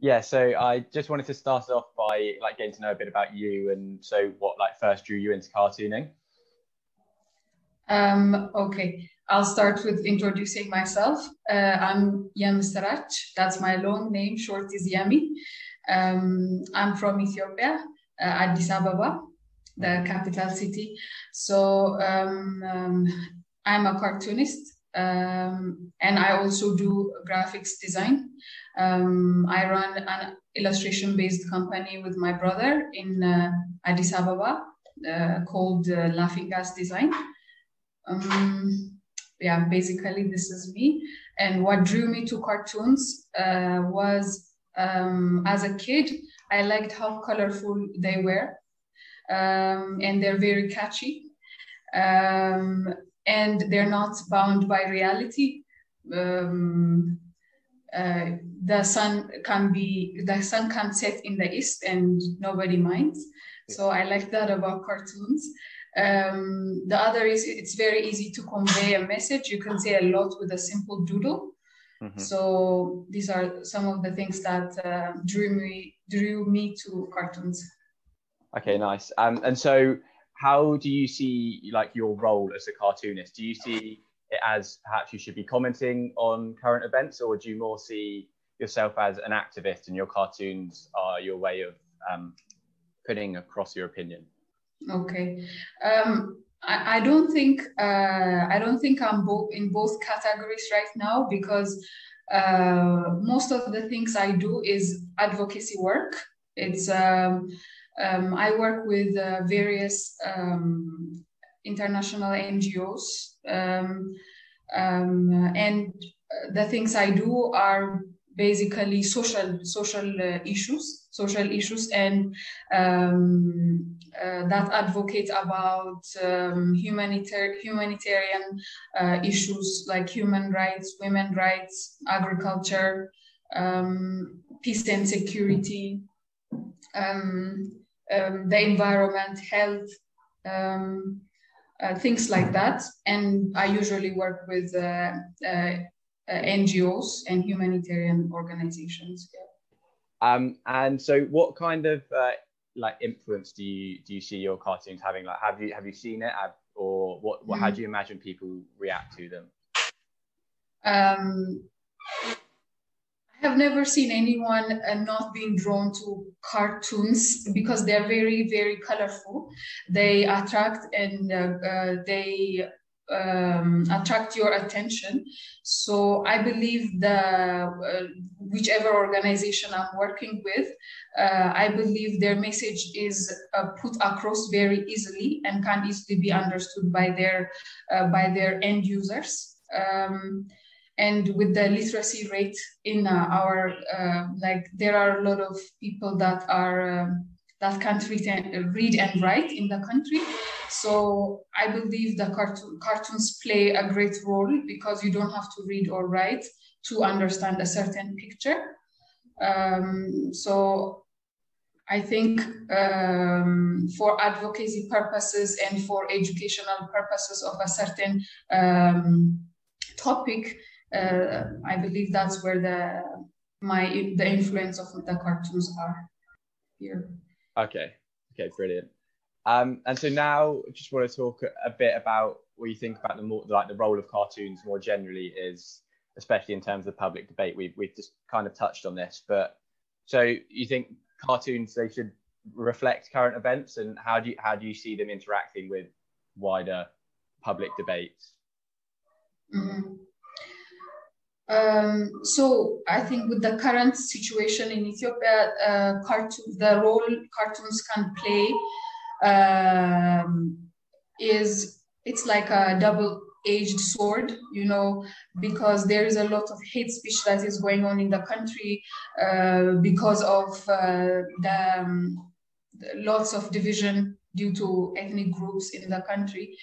Yeah, so I just wanted to start off by like getting to know a bit about you and so what like first drew you into cartooning. Um, okay, I'll start with introducing myself. Uh, I'm Yam. That's my long name. Short is Yemi. Um, I'm from Ethiopia, uh, Addis Ababa, the capital city. So um, um I'm a cartoonist. Um, and I also do graphics design. Um, I run an illustration based company with my brother in uh, Addis Ababa uh, called uh, Laughing Gas Design. Um, yeah, basically, this is me. And what drew me to cartoons uh, was um, as a kid, I liked how colorful they were. Um, and they're very catchy. Um, and they're not bound by reality. Um, uh, the sun can be the sun can set in the east and nobody minds. So I like that about cartoons. Um, the other is it's very easy to convey a message. You can say a lot with a simple doodle. Mm-hmm. So these are some of the things that uh, drew me drew me to cartoons. Okay, nice. Um, and so how do you see like your role as a cartoonist? Do you see it as perhaps you should be commenting on current events, or do you more see yourself as an activist and your cartoons are your way of um, putting across your opinion? Okay. Um, I, I, don't think uh, I don't think I'm both in both categories right now because uh, most of the things I do is advocacy work. It's um, um, I work with uh, various um, international NGOs, um, um, and the things I do are basically social social uh, issues, social issues, and um, uh, that advocate about um, humanitarian humanitarian uh, issues like human rights, women rights, agriculture, peace and security. Um, um, the environment, health, um, uh, things like that. And I usually work with uh, uh, NGOs and humanitarian organizations. Yeah. Um, and so, what kind of uh, like influence do you do you see your cartoons having? Like, have you have you seen it, or what? what mm. How do you imagine people react to them? Um, have never seen anyone uh, not being drawn to cartoons because they're very, very colorful. They attract and uh, uh, they um, attract your attention. So I believe the uh, whichever organization I'm working with, uh, I believe their message is put across very easily and can easily be understood by their by their end users. Um, and with the literacy rate in uh, our uh, like there are a lot of people that are um, that can't read and, read and write in the country. So i believe the cartoon, cartoons play a great role because you don't have to read or write to understand a certain picture. Um, so I think um, for advocacy purposes and for educational purposes of a certain um, topic, uh, I believe that's where the my the influence of the cartoons are here. Okay, okay, brilliant. Um, and so now, I just want to talk a bit about what you think about the more like the role of cartoons more generally is, especially in terms of public debate. We've we've just kind of touched on this, but so you think cartoons they should reflect current events, and how do you how do you see them interacting with wider public debates? Mm-hmm. Um, so I think with the current situation in Ethiopia, uh, cartoon, the role cartoons can play um, is it's like a double-edged sword, you know, because there is a lot of hate speech that is going on in the country uh, because of uh, the um, lots of division due to ethnic groups in the country.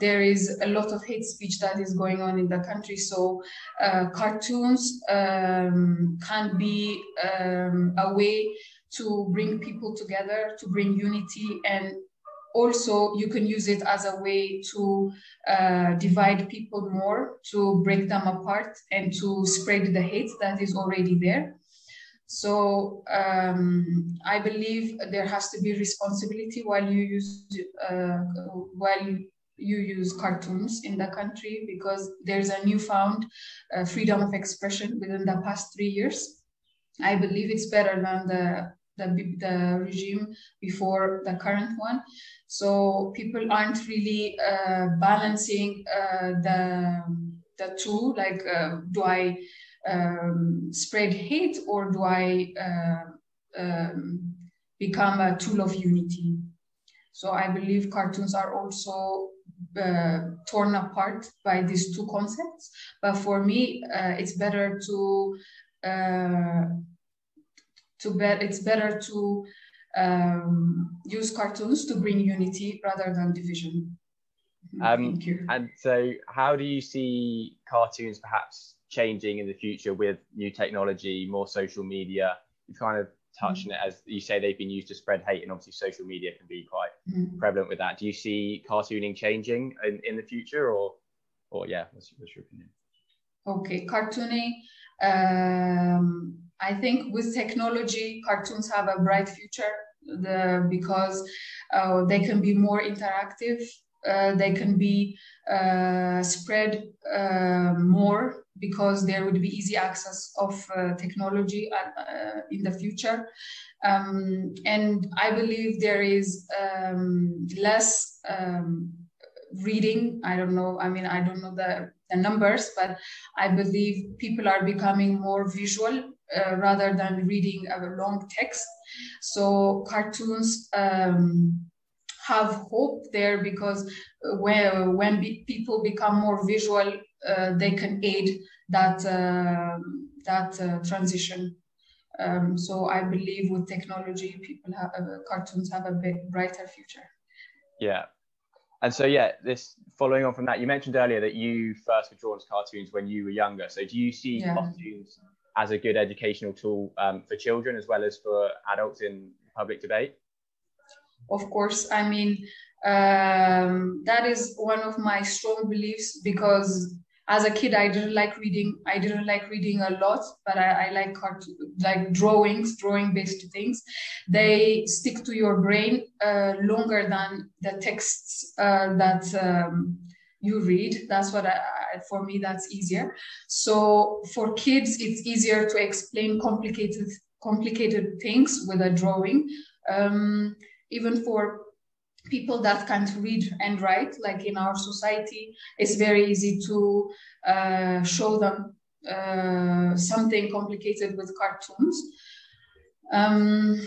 There is a lot of hate speech that is going on in the country. So uh, cartoons um, can be um, a way to bring people together, to bring unity, and also you can use it as a way to uh, divide people more, to break them apart, and to spread the hate that is already there. So um, I believe there has to be responsibility while you use uh, while you use cartoons in the country because there's a newfound uh, freedom of expression within the past three years. I believe it's better than the the, the regime before the current one. So people aren't really uh, balancing uh, the the two. Like, uh, do I um, spread hate or do I uh, um, become a tool of unity? So I believe cartoons are also uh, torn apart by these two concepts. But for me, uh, it's better to uh, to bet it's better to um, use cartoons to bring unity rather than division. Um, and so, how do you see cartoons perhaps changing in the future with new technology, more social media. You've kind of touched mm-hmm. on it as you say they've been used to spread hate, and obviously social media can be quite mm-hmm. prevalent with that. Do you see cartooning changing in, in the future, or or yeah, what's, what's your opinion? Okay, cartooning. Um, I think with technology, cartoons have a bright future the, because uh, they can be more interactive. Uh, they can be uh, spread uh, more because there would be easy access of technology in the future. Um, and I believe there is um, less um, reading. I don't know, I mean, I don't know the, the numbers, but I believe people are becoming more visual uh, rather than reading a long text. So cartoons um, have hope there because when, when people become more visual, uh, they can aid that uh, that uh, transition. Um, so I believe with technology, people have uh, cartoons have a bit brighter future. Yeah, and so yeah, this following on from that, you mentioned earlier that you first were drawn to cartoons when you were younger. So do you see yeah. cartoons as a good educational tool um, for children as well as for adults in public debate? Of course, I mean um, that is one of my strong beliefs because as a kid i didn't like reading i didn't like reading a lot but i, I like like drawings drawing based things. They stick to your brain uh, longer than the texts uh, that um, you read. That's what I, for me that's easier. So for kids it's easier to explain complicated complicated things with a drawing. Um, even for people that can't read and write, like in our society, it's very easy to uh, show them uh, something complicated with cartoons. Um,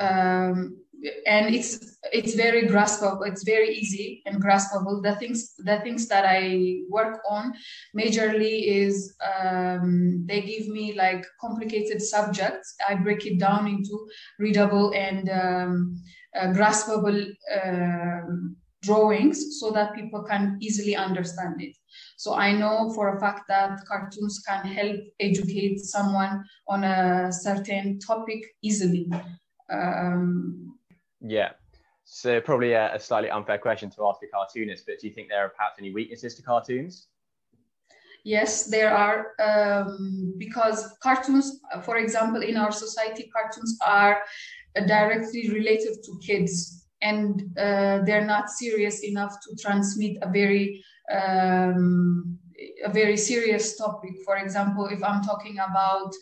um, and it's it's very graspable it's very easy and graspable the things the things that i work on majorly is um, they give me like complicated subjects i break it down into readable and um, uh, graspable um, drawings so that people can easily understand it. So I know for a fact that cartoons can help educate someone on a certain topic easily. Um, yeah. So probably a, a, slightly unfair question to ask a cartoonist, but do you think there are perhaps any weaknesses to cartoons? Yes, there are um, because cartoons, for example, in our society, cartoons are directly related to kids and uh, they're not serious enough to transmit a very um, a very serious topic for example if i'm talking about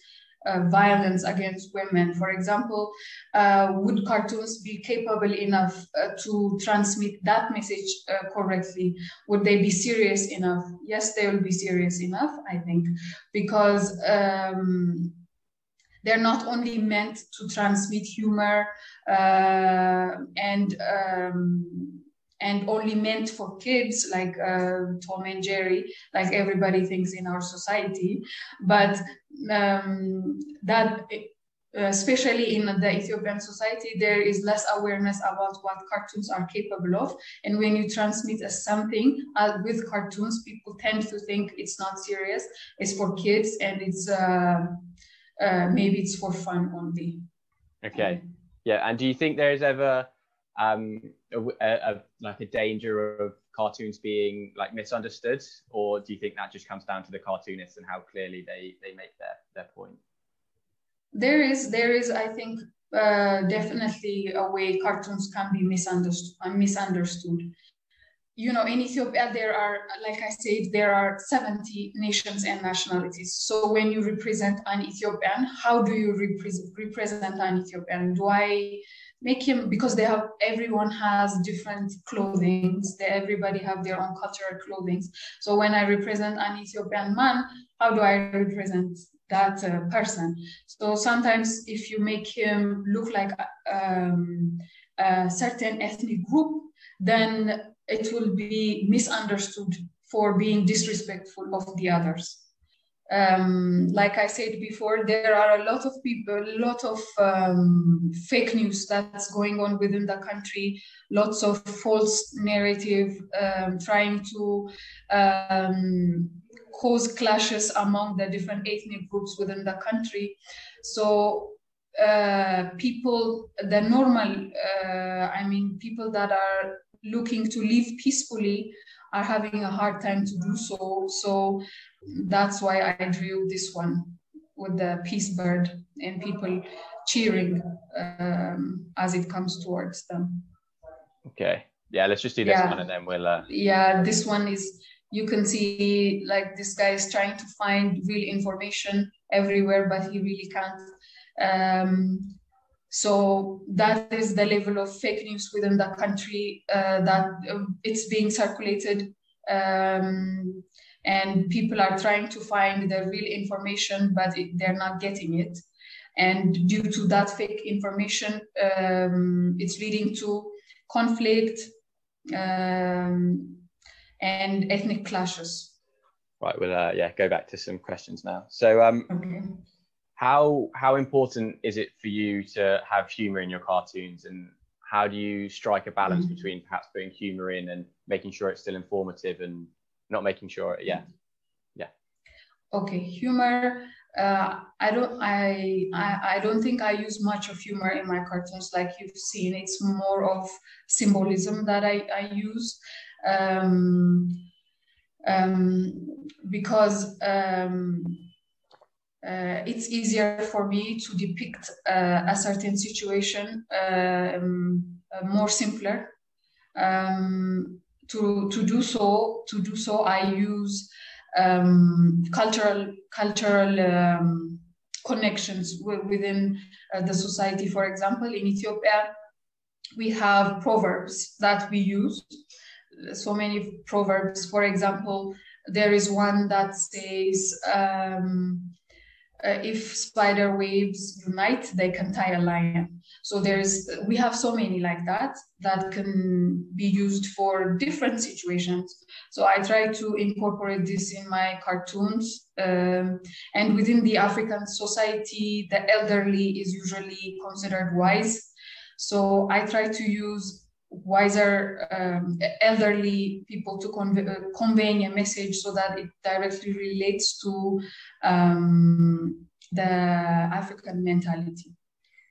uh, violence against women. For example uh, would cartoons be capable enough uh, to transmit that message uh, correctly? Would they be serious enough? Yes they will be serious enough i think because um, they're not only meant to transmit humor uh, and um, and only meant for kids like uh, Tom and Jerry, like everybody thinks in our society, but um, that especially in the Ethiopian society, there is less awareness about what cartoons are capable of. And when you transmit something uh, with cartoons, people tend to think it's not serious, it's for kids, and it's uh, uh, maybe it's for fun only. Okay. Yeah. And do you think there is ever um, a, a, like a danger of cartoons being like misunderstood, or do you think that just comes down to the cartoonists and how clearly they they make their their point? there is there is I think uh, definitely a way cartoons can be misunderstood. Uh, misunderstood. You know, in Ethiopia, there are, like I said, there are 70 nations and nationalities. So when you represent an Ethiopian, how do you repre- represent an Ethiopian? Do I make him because they have everyone has different clothing they everybody have their own cultural clothing so when i represent an ethiopian man how do i represent that uh, person. So sometimes if you make him look like um, a certain ethnic group, then it will be misunderstood for being disrespectful of the others. Um, like I said before, there are a lot of people, a lot of um, fake news that's going on within the country, lots of false narrative um, trying to um, cause clashes among the different ethnic groups within the country. So uh, people, the normal, uh, I mean, people that are looking to live peacefully are having a hard time to do so. So that's why I drew this one with the peace bird and people cheering um, as it comes towards them. Okay. Yeah, let's just do this yeah. one and then we'll. Uh... Yeah, this one is you can see like this guy is trying to find real information everywhere but he really can't um, so that is the level of fake news within the country uh, that uh, it's being circulated um, and people are trying to find the real information but it, they're not getting it and due to that fake information um, it's leading to conflict um, and ethnic clashes. Right, we'll uh, yeah go back to some questions now. So, um, okay. How how important is it for you to have humor in your cartoons, and how do you strike a balance mm-hmm. between perhaps putting humor in and making sure it's still informative and not making sure, it? yeah, yeah. Okay, humor. Uh, I don't. I, I I don't think I use much of humor in my cartoons, like you've seen. It's more of symbolism that I I use um, um, because um, uh, it's easier for me to depict uh, a certain situation um, uh, more simpler. Um, to, to do so, to do so, I use um, cultural cultural um, connections within uh, the society. For example, in Ethiopia, we have proverbs that we use so many proverbs. For example, there is one that says, um, uh, if spider waves unite, they can tie a lion. So there's we have so many like that that can be used for different situations. So I try to incorporate this in my cartoons. Um, and within the African society, the elderly is usually considered wise. So I try to use wiser um, elderly people to convey, uh, conveying a message so that it directly relates to um, the African mentality.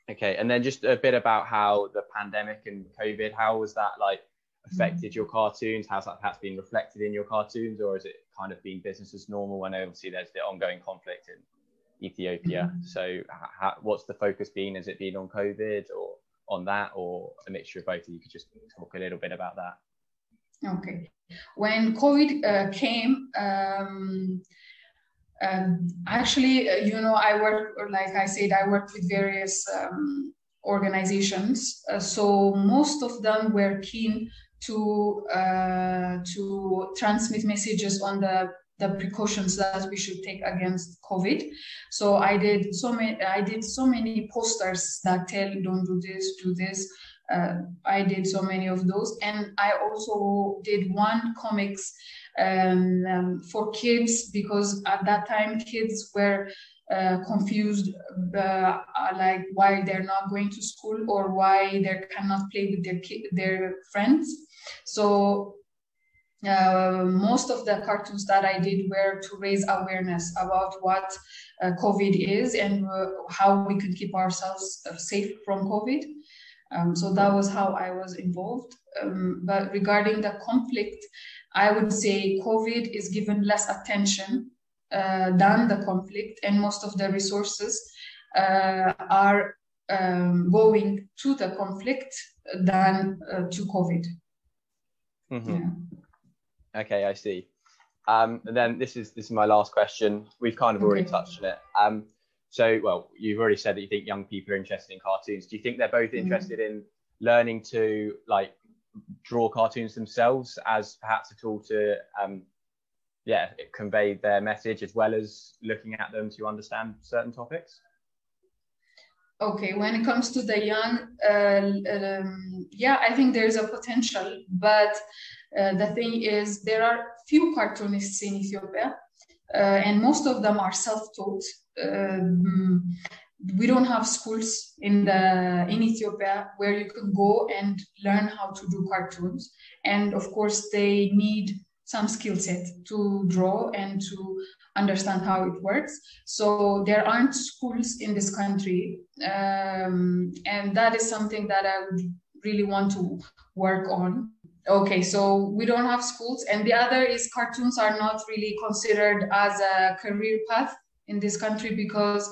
Okay, and then just a bit about how the pandemic and COVID, how was that like affected mm-hmm. your cartoons? How's that perhaps been reflected in your cartoons, or is it kind of been business as normal? Know obviously there's the ongoing conflict in Ethiopia. Mm-hmm. So, how, what's the focus been? Has it been on COVID or? On that or a mixture of both? You could just talk a little bit about that. Okay. When COVID uh, came, um, um, actually, uh, you know, I work, like I said, I worked with various um, organizations. Uh, so most of them were keen to uh, to transmit messages on the the precautions that we should take against COVID. So I did so many I did so many posters that tell don't do this, do this. Uh, I did so many of those, and I also did one comics um, um, for kids because at that time kids were uh, confused uh, like why they're not going to school or why they cannot play with their ki- their friends. So uh, most of the cartoons that I did were to raise awareness about what uh, COVID is and uh, how we can keep ourselves uh, safe from COVID. Um, so that was how I was involved. Um, but regarding the conflict, I would say COVID is given less attention uh, than the conflict, and most of the resources uh, are um, going to the conflict than uh, to COVID. Mm-hmm. Yeah. Okay, I see. Um, and then this is this is my last question. We've kind of already okay. touched on it. Um, so, well, you've already said that you think young people are interested in cartoons. Do you think they're both mm-hmm. interested mm-hmm. in learning to like draw cartoons themselves as perhaps a tool to um, yeah convey their message as well as looking at them to understand certain topics okay when it comes to the young uh, um, yeah i think there's a potential but uh, the thing is there are few cartoonists in ethiopia uh, and most of them are self-taught um, we don't have schools in the in Ethiopia where you can go and learn how to do cartoons. And of course, they need some skill set to draw and to understand how it works. So there aren't schools in this country, um, and that is something that I would really want to work on. Okay, so we don't have schools, and the other is cartoons are not really considered as a career path in this country because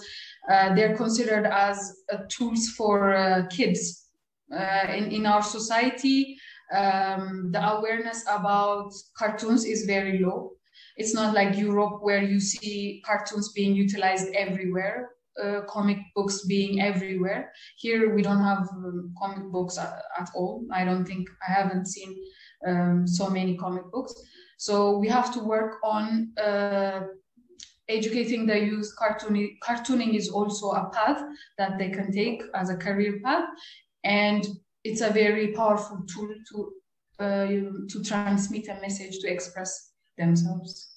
uh, they're considered as uh, tools for uh, kids. in, in our society, um, the awareness about cartoons is very low. It's not like Europe where you see cartoons being utilized everywhere, uh, comic books being everywhere. Here we don't have um, comic books at, at, all. I don't think I haven't seen um, so many comic books. So we have to work on uh, educating the youth cartooning cartooning is also a path that they can take as a career path and it's a very powerful tool to uh, to transmit a message to express themselves